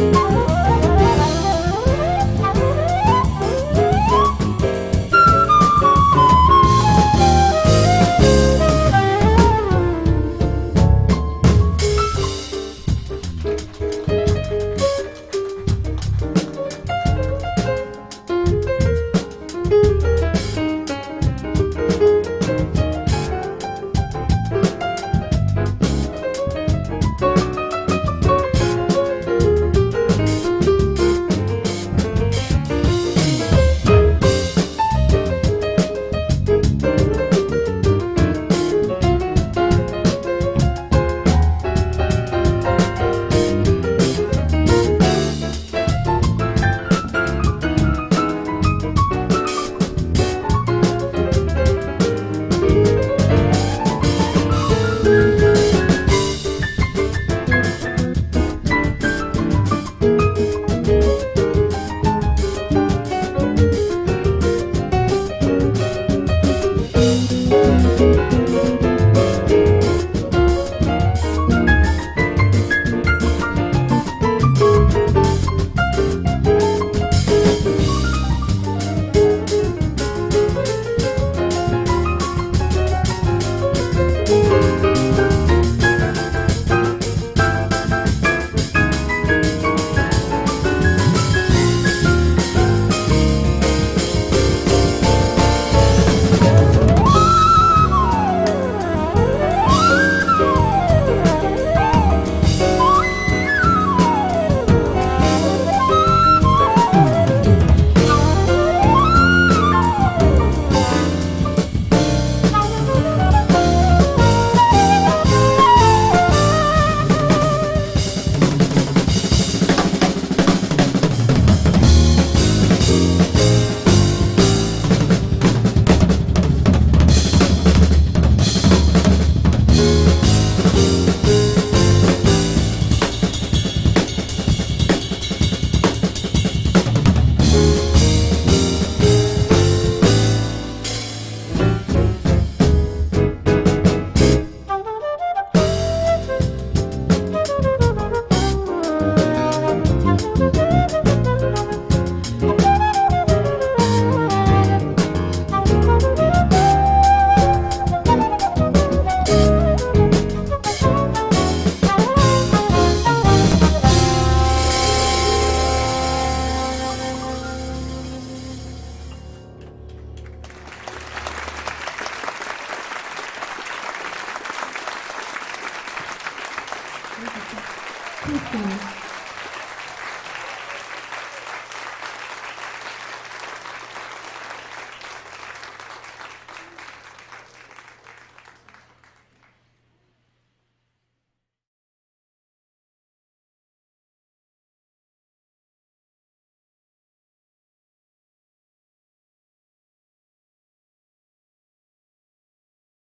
Oh, 谢谢